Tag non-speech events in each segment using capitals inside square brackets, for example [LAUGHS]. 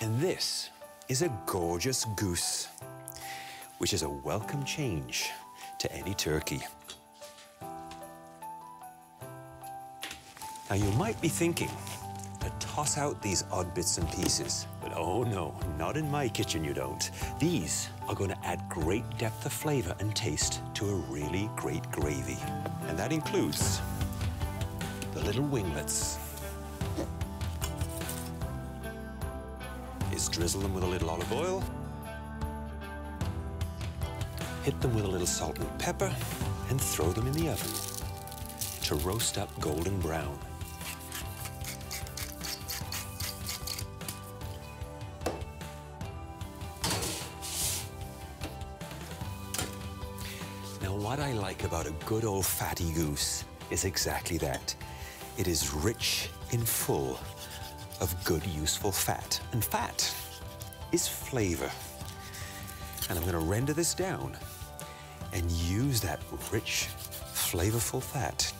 And this is a gorgeous goose, which is a welcome change to any turkey. Now you might be thinking to toss out these odd bits and pieces, but oh no, not in my kitchen you don't. These are going to add great depth of flavor and taste to a really great gravy. And that includes the little winglets. Is drizzle them with a little olive oil. Hit them with a little salt and pepper and throw them in the oven to roast up golden brown. Now, what I like about a good old fatty goose is exactly that. It is rich in full of good, useful fat. And fat is flavor. And I'm going to render this down and use that rich, flavorful fat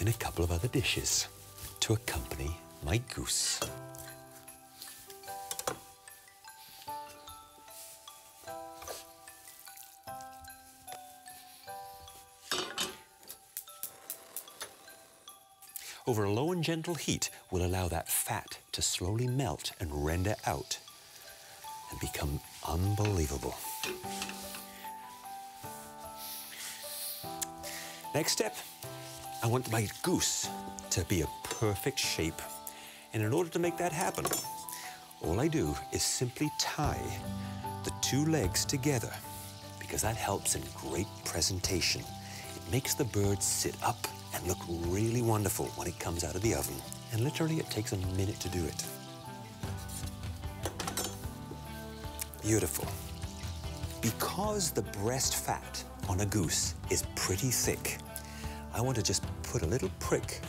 in a couple of other dishes to accompany my goose. Over a low and gentle heat will allow that fat to slowly melt and render out and become unbelievable. Next step, I want my goose to be a perfect shape. And in order to make that happen, all I do is simply tie the two legs together because that helps in great presentation. It makes the bird sit up and look really wonderful when it comes out of the oven. And literally, it takes a minute to do it. Beautiful. Because the breast fat on a goose is pretty thick, I want to just put a little prick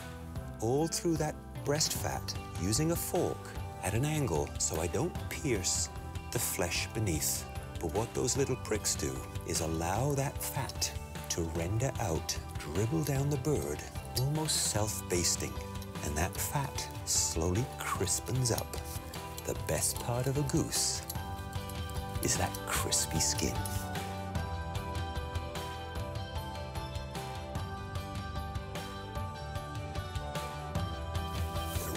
all through that breast fat using a fork at an angle so I don't pierce the flesh beneath. But what those little pricks do is allow that fat to render out, dribble down the bird, almost self-basting. And that fat slowly crispens up. The best part of a goose is that crispy skin.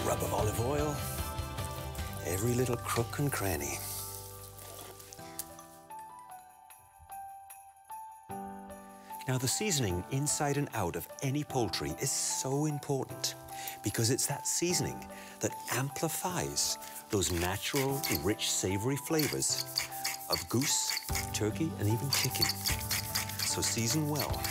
Rub of olive oil, every little crook and cranny. Now, the seasoning inside and out of any poultry is so important because it's that seasoning that amplifies those natural, rich, savory flavors of goose, turkey, and even chicken. So season well.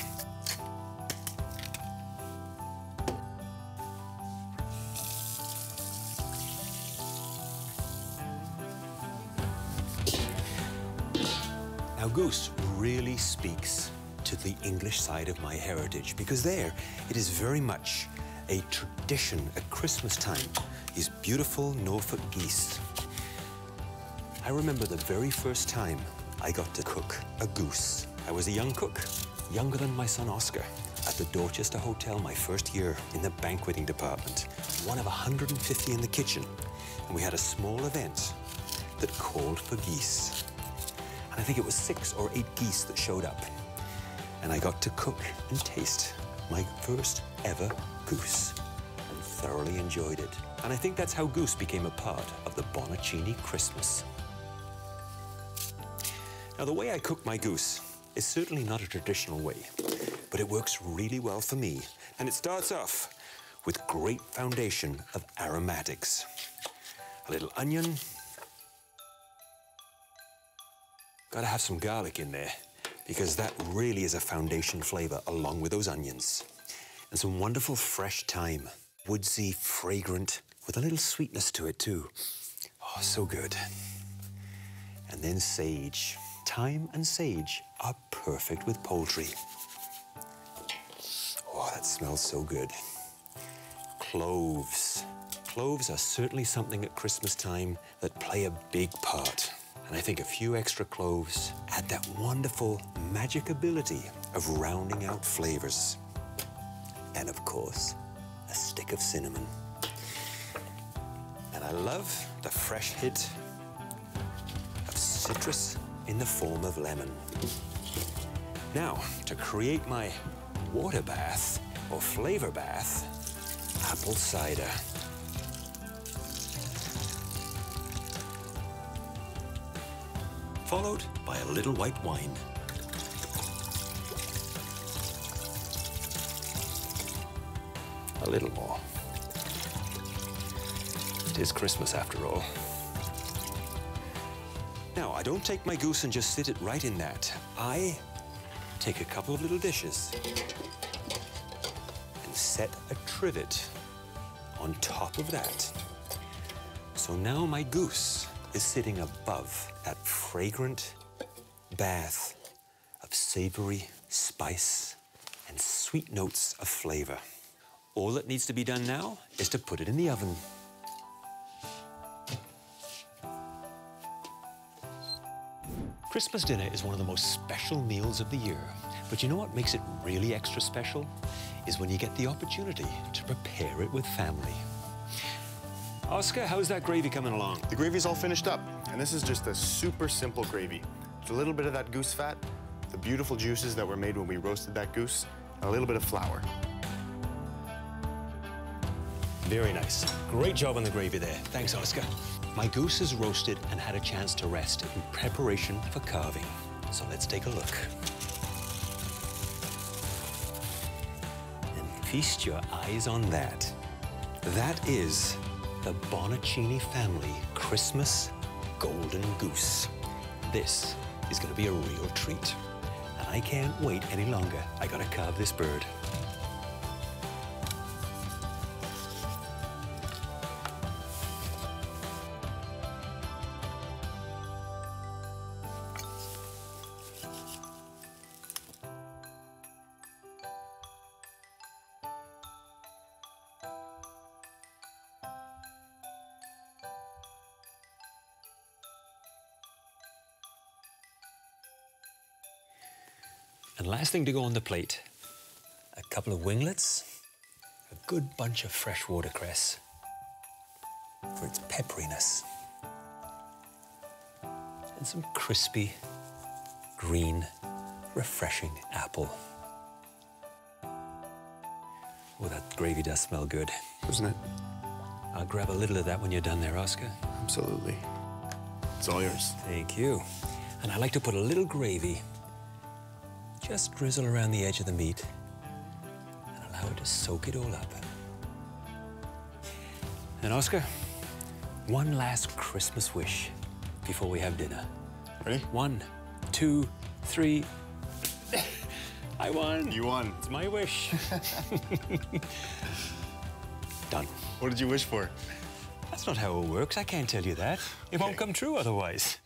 Now, goose really speaks to the English side of my heritage because there it is very much a tradition at Christmas time, these beautiful Norfolk geese. I remember the very first time I got to cook a goose. I was a young cook, younger than my son Oscar, at the Dorchester Hotel my first year in the banqueting department, one of 150 in the kitchen. And we had a small event that called for geese. And I think it was six or eight geese that showed up. And I got to cook and taste my first ever goose and thoroughly enjoyed it. And I think that's how goose became a part of the Bonacini Christmas. Now, the way I cook my goose is certainly not a traditional way, but it works really well for me. And it starts off with great foundation of aromatics. A little onion. Gotta have some garlic in there because that really is a foundation flavor along with those onions. And some wonderful fresh thyme, woodsy, fragrant, with a little sweetness to it too. Oh, so good. And then sage. Thyme and sage are perfect with poultry. Oh, that smells so good. Cloves. Cloves are certainly something at Christmas time that play a big part. And I think a few extra cloves add that wonderful magic ability of rounding out flavors. And of course, a stick of cinnamon. And I love the fresh hit of citrus in the form of lemon. Now, to create my water bath or flavor bath, apple cider. Followed by a little white wine. A little more. It is Christmas after all. Now, I don't take my goose and just sit it right in that. I take a couple of little dishes and set a trivet on top of that. So now my goose is sitting above that fragrant bath of savory spice and sweet notes of flavor. All that needs to be done now is to put it in the oven. Christmas dinner is one of the most special meals of the year. But you know what makes it really extra special? Is when you get the opportunity to prepare it with family. Oscar, how's that gravy coming along? The gravy's all finished up, and this is just a super simple gravy. It's a little bit of that goose fat, the beautiful juices that were made when we roasted that goose, and a little bit of flour. Very nice. Great job on the gravy there. Thanks, Oscar. My goose is roasted and had a chance to rest in preparation for carving. So let's take a look. And feast your eyes on that. That is the Bonacini family Christmas golden goose. This is gonna be a real treat. And I can't wait any longer. I gotta carve this bird. And last thing to go on the plate, a couple of winglets, a good bunch of fresh watercress for its pepperiness, and some crispy, green, refreshing apple. Oh, that gravy does smell good. Doesn't it? I'll grab a little of that when you're done there, Oscar. Absolutely. It's all yours. Thank you. And I like to put a little gravy, just drizzle around the edge of the meat, and allow it to soak it all up. And Oscar, one last Christmas wish before we have dinner. Ready? One, two, three. [LAUGHS] I won. You won. It's my wish. [LAUGHS] Done. What did you wish for? That's not how it works. I can't tell you that. It won't come true otherwise.